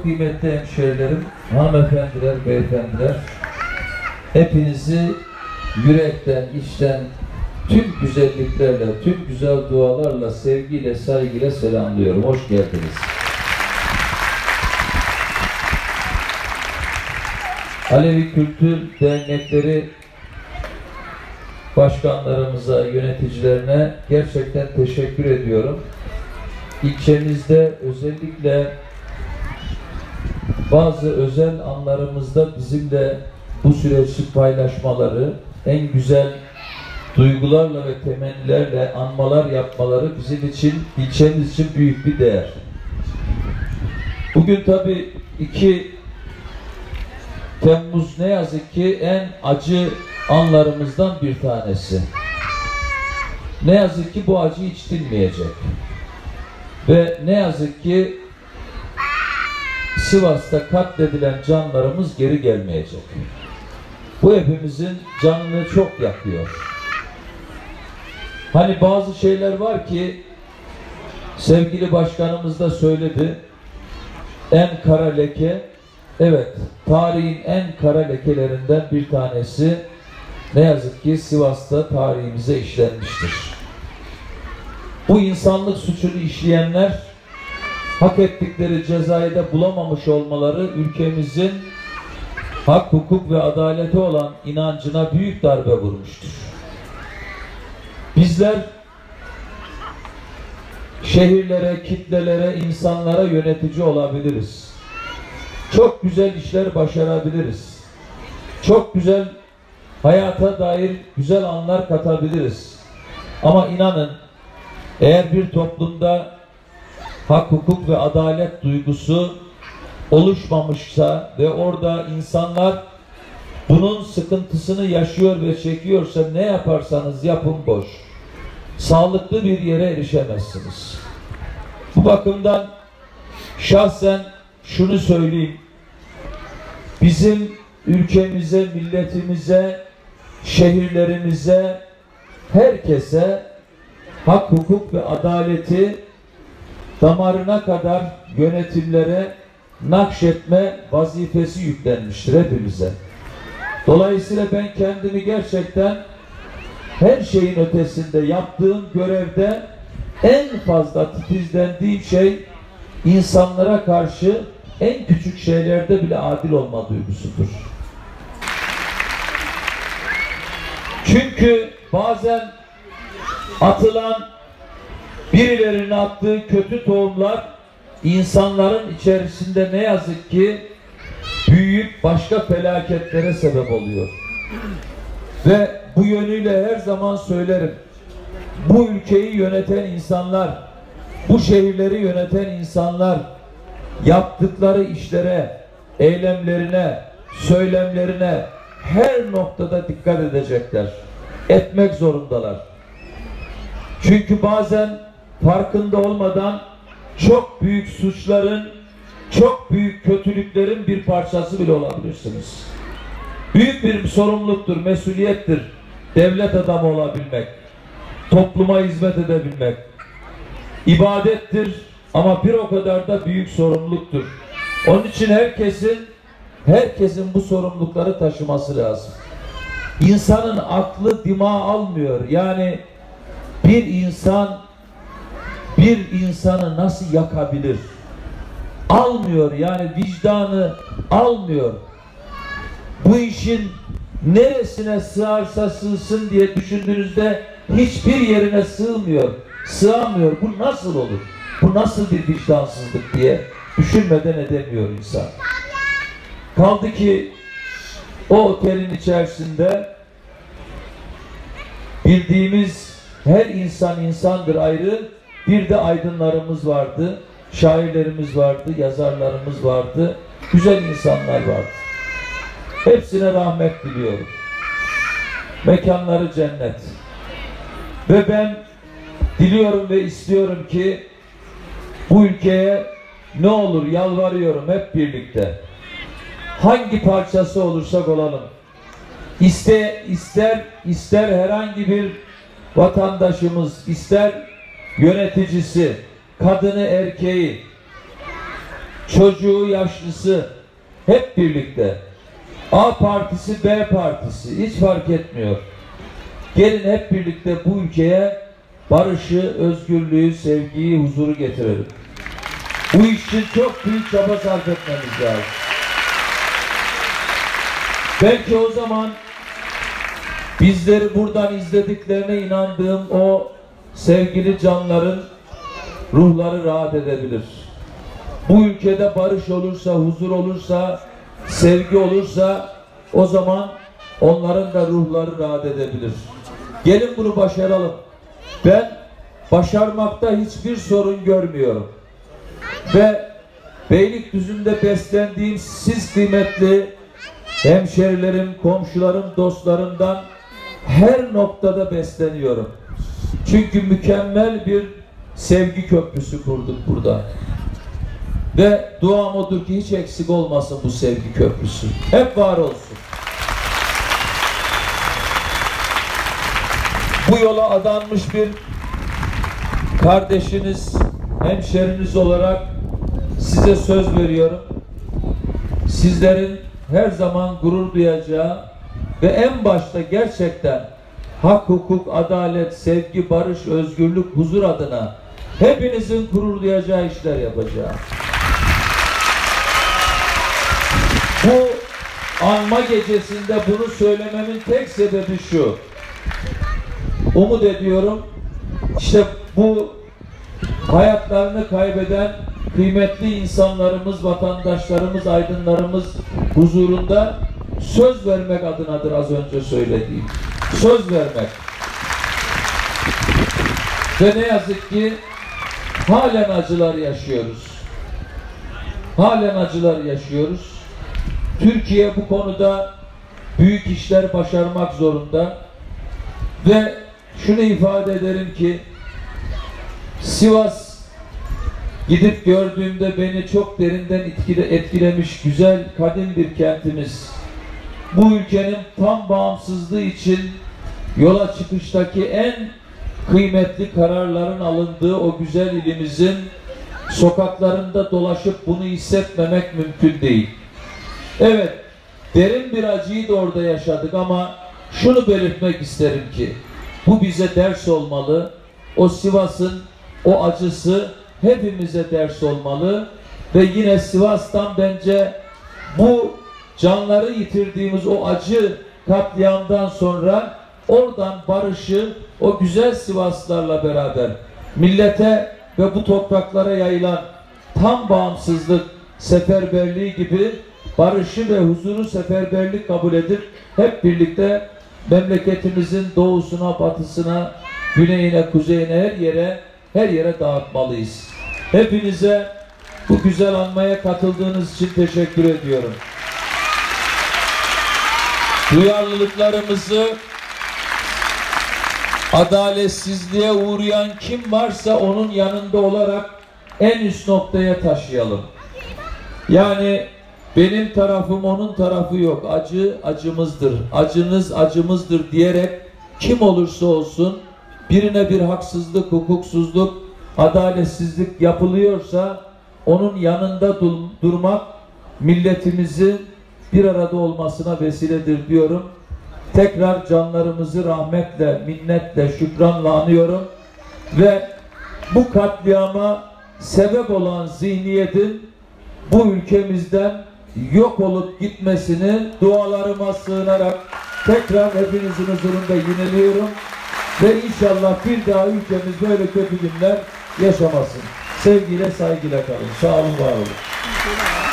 Çok kıymetli hemşehrilerim, hanımefendiler, beyefendiler, hepinizi yürekten, içten, tüm güzelliklerle, tüm güzel dualarla, sevgiyle, saygıyla selamlıyorum. Hoş geldiniz. Alevi Kültür Dernekleri başkanlarımıza, yöneticilerine gerçekten teşekkür ediyorum. İlçemizde özellikle bazı özel anlarımızda bizimle bu süreci paylaşmaları, en güzel duygularla ve temennilerle anmalar yapmaları bizim için, ilçemiz için büyük bir değer. Bugün tabi 2 Temmuz ne yazık ki en acı anlarımızdan bir tanesi. Ne yazık ki bu acı hiç dinmeyecek. Ve ne yazık ki Sivas'ta katledilen canlarımız geri gelmeyecek. Bu hepimizin canını çok yakıyor. Hani bazı şeyler var ki sevgili başkanımız da söyledi. En kara leke evet tarihin en kara lekelerinden bir tanesi ne yazık ki Sivas'ta tarihimize işlenmiştir. Bu insanlık suçunu işleyenler hak ettikleri cezayı da bulamamış olmaları ülkemizin hak, hukuk ve adalete olan inancına büyük darbe vurmuştur. Bizler şehirlere, kitlelere, insanlara yönetici olabiliriz. Çok güzel işler başarabiliriz. Çok güzel hayata dair güzel anlar katabiliriz. Ama inanın eğer bir toplumda hak, hukuk ve adalet duygusu oluşmamışsa ve orada insanlar bunun sıkıntısını yaşıyor ve çekiyorsa ne yaparsanız yapın boş. Sağlıklı bir yere erişemezsiniz. Bu bakımdan şahsen şunu söyleyeyim. Bizim ülkemize, milletimize, şehirlerimize, herkese hak, hukuk ve adaleti damarına kadar yönetimlere nakşetme vazifesi yüklenmiştir hepimize. Dolayısıyla ben kendimi gerçekten her şeyin ötesinde yaptığım görevde en fazla titizlendiğim şey insanlara karşı en küçük şeylerde bile adil olma duygusudur. Çünkü bazen atılan birilerinin attığı kötü tohumlar insanların içerisinde ne yazık ki büyüyüp başka felaketlere sebep oluyor. Ve bu yönüyle her zaman söylerim. Bu ülkeyi yöneten insanlar, bu şehirleri yöneten insanlar yaptıkları işlere, eylemlerine, söylemlerine her noktada dikkat edecekler. Etmek zorundalar. Çünkü bazen farkında olmadan çok büyük suçların, çok büyük kötülüklerin bir parçası bile olabilirsiniz. Büyük bir sorumluluktur, mesuliyettir devlet adamı olabilmek, topluma hizmet edebilmek. İbadettir ama bir o kadar da büyük sorumluluktur. Onun için herkesin herkesin bu sorumlulukları taşıması lazım. İnsanın aklı dima almıyor. Yani bir insan bir insanı nasıl yakabilir? Almıyor yani vicdanı almıyor. Bu işin neresine sığarsa sığsın diye düşündüğünüzde hiçbir yerine sığmıyor, sığamıyor. Bu nasıl olur? Bu nasıl bir vicdansızlık diye düşünmeden edemiyor insan. Kaldı ki o otelin içerisinde bildiğimiz her insan insandır ayrı bir de aydınlarımız vardı, şairlerimiz vardı, yazarlarımız vardı, güzel insanlar vardı. Hepsine rahmet diliyorum. Mekanları cennet. Ve ben diliyorum ve istiyorum ki bu ülkeye ne olur yalvarıyorum hep birlikte. Hangi parçası olursak olalım. İste, ister ister herhangi bir vatandaşımız, ister yöneticisi, kadını erkeği, çocuğu, yaşlısı hep birlikte. A partisi, B partisi hiç fark etmiyor. Gelin hep birlikte bu ülkeye barışı, özgürlüğü, sevgiyi, huzuru getirelim. Bu iş için çok büyük çaba sarf etmemiz lazım. Belki o zaman bizleri buradan izlediklerine inandığım o sevgili canların ruhları rahat edebilir. Bu ülkede barış olursa, huzur olursa, sevgi olursa o zaman onların da ruhları rahat edebilir. Gelin bunu başaralım. Ben başarmakta hiçbir sorun görmüyorum. Ve Beylikdüzü'nde beslendiğim siz kıymetli hemşerilerim, komşularım, dostlarımdan her noktada besleniyorum. Çünkü mükemmel bir sevgi köprüsü kurduk burada. Ve duam odur ki hiç eksik olmasın bu sevgi köprüsü. Hep var olsun. Bu yola adanmış bir kardeşiniz, hemşeriniz olarak size söz veriyorum. Sizlerin her zaman gurur duyacağı ve en başta gerçekten hak, hukuk, adalet, sevgi, barış, özgürlük, huzur adına hepinizin gurur duyacağı işler yapacağım. Bu anma gecesinde bunu söylememin tek sebebi şu. Umut ediyorum işte bu hayatlarını kaybeden kıymetli insanlarımız, vatandaşlarımız, aydınlarımız huzurunda söz vermek adınadır az önce söylediğim. Söz vermek. Ve ne yazık ki halen acılar yaşıyoruz. Halen acılar yaşıyoruz. Türkiye bu konuda büyük işler başarmak zorunda. Ve şunu ifade ederim ki Sivas gidip gördüğümde beni çok derinden etkile, etkilemiş güzel kadim bir kentimiz. Bu ülkenin tam bağımsızlığı için yola çıkıştaki en kıymetli kararların alındığı o güzel ilimizin sokaklarında dolaşıp bunu hissetmemek mümkün değil. Evet, derin bir acıyı da orada yaşadık ama şunu belirtmek isterim ki bu bize ders olmalı. O Sivas'ın o acısı hepimize ders olmalı ve yine Sivas'tan bence bu canları yitirdiğimiz o acı katliamdan sonra oradan barışı o güzel Sivaslarla beraber millete ve bu topraklara yayılan tam bağımsızlık seferberliği gibi barışı ve huzuru seferberlik kabul edip hep birlikte memleketimizin doğusuna, batısına, güneyine, kuzeyine her yere her yere dağıtmalıyız. Hepinize bu güzel anmaya katıldığınız için teşekkür ediyorum. Duyarlılıklarımızı adaletsizliğe uğrayan kim varsa onun yanında olarak en üst noktaya taşıyalım. Yani benim tarafım onun tarafı yok. Acı acımızdır. Acınız acımızdır diyerek kim olursa olsun birine bir haksızlık, hukuksuzluk, adaletsizlik yapılıyorsa onun yanında dur durmak milletimizin bir arada olmasına vesiledir diyorum. Tekrar canlarımızı rahmetle, minnetle, şükranla anıyorum ve bu katliama sebep olan zihniyetin bu ülkemizden yok olup gitmesini dualarıma sığınarak tekrar hepinizin huzurunda yineliyorum. Ve inşallah bir daha ülkemiz böyle kötü günler yaşamasın. Sevgiyle saygıyla kalın. Sağ olun, var olun.